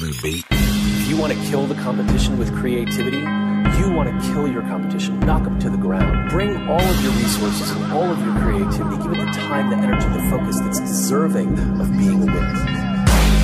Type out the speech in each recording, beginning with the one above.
If you want to kill the competition with creativity, you want to kill your competition, knock them to the ground. Bring all of your resources and all of your creativity. Give it the time, the energy, the focus that's deserving of being a winner.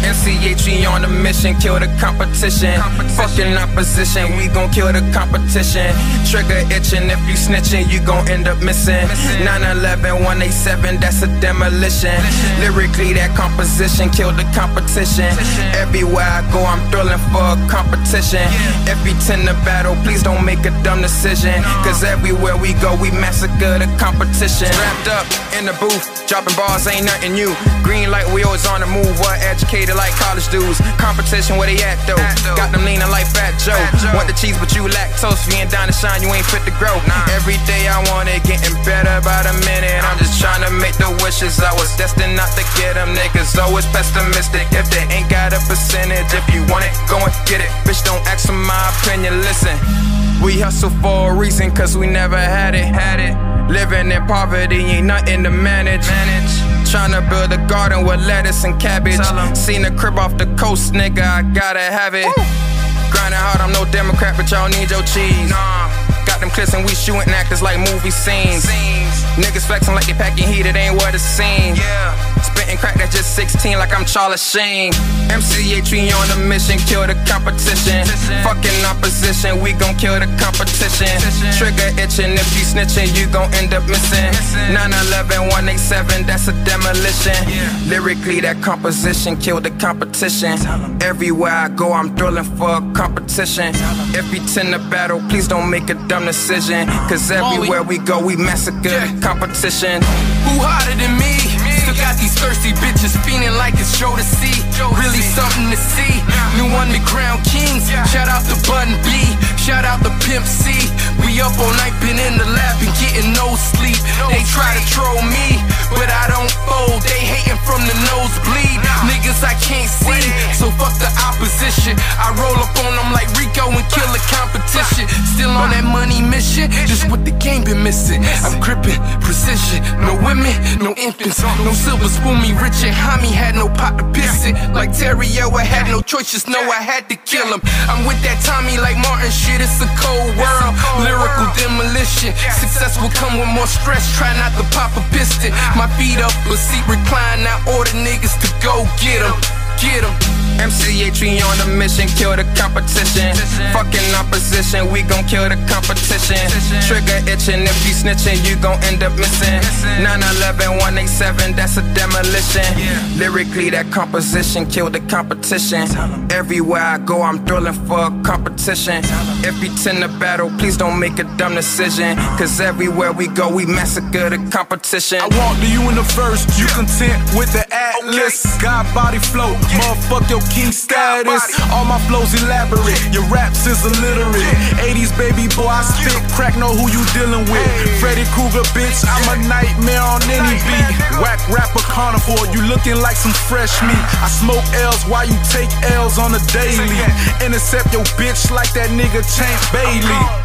MCHE on a mission, kill the competition. competition. Fucking opposition, we gon' kill the competition. Trigger itching, if you snitching, you gon' end up missing. 911, 187, that's a demolition. Lyrically, that composition kill the competition. Everywhere I go, I'm thrilling for a competition. If we tend to battle, please don't make a dumb decision. Cause everywhere we go, we massacre the competition. Wrapped up in the booth, dropping bars ain't nothing new. Green light, we always on the move, what educated like college dudes. Competition where they at though. Got them leaning like Fat Joe. Want the cheese, but you lactose. If you ain't down to shine, you ain't fit to grow. Every day I want it, getting better by the minute. I'm just trying to make the wishes. I was destined not to get them niggas. Always pessimistic if they ain't got a percentage. If you want it, go and get it. Bitch, don't ask for my opinion. Listen. We hustle for a reason, cause we never had it. Had it. Living in poverty ain't nothing to manage. manage. Tryna build a garden with lettuce and cabbage. Seen a crib off the coast, nigga, I gotta have it. Grinding hard, I'm no Democrat, but y'all need your cheese. Nah. Got them clips and we shooting actors like movie scenes. scenes. Niggas flexing like they packing heat, it ain't what it seems. Yeah. Spitting crack that's just 16 like I'm Charlie Sheen. MCHE on a mission, kill the competition. Fucking opposition, we gon' kill the competition. Trigger itching, if you snitching, you gon' end up missing. 911, 187, that's a demolition. Lyrically, that composition kill the competition. Everywhere I go, I'm thrilling for a competition. If we tend to battle, please don't make a dumb decision. Cause everywhere we go, we massacre competition. Who hotter than me? Still got these thirsty bitches feeling like it's show to see. Really something to see. New underground kings. Shout out to Bun B. Shout out to Pimp C. We up all night, been in the lab and getting no sleep. They try to troll me, but I don't fold. They hating from that money mission, just what the game been missing. I'm gripping precision. No women, no infants, no silver spoon. Me rich and homie had no pot to piss it. Like Terrio, I had no choice, just know I had to kill him. I'm with that Tommy like Martin shit, it's a cold world. Lyrical demolition. Success will come with more stress, try not to pop a piston. My feet up, a seat recline, now order niggas to go get them. Get them. MCHE on a mission, kill the competition. Fucking opposition, we gon' kill the competition. Trigger itching, if you snitching, you gon' end up missing. 911, 187, that's a demolition. Lyrically, that composition, kill the competition. Everywhere I go, I'm thrilling for a competition. If you tend to battle, please don't make a dumb decision. Cause everywhere we go, we massacre the competition. I walk to you in the first, you content with the atlas. God body flow, motherfuck your king status. All my flows elaborate, your raps is illiterate. 80s baby boy, I spit crack, know who you dealing with. Freddy Krueger, bitch, I'm a nightmare on any beat. Whack rapper carnivore, you looking like some fresh meat. I smoke L's while you take L's on the daily. Intercept your bitch like that nigga Champ Bailey.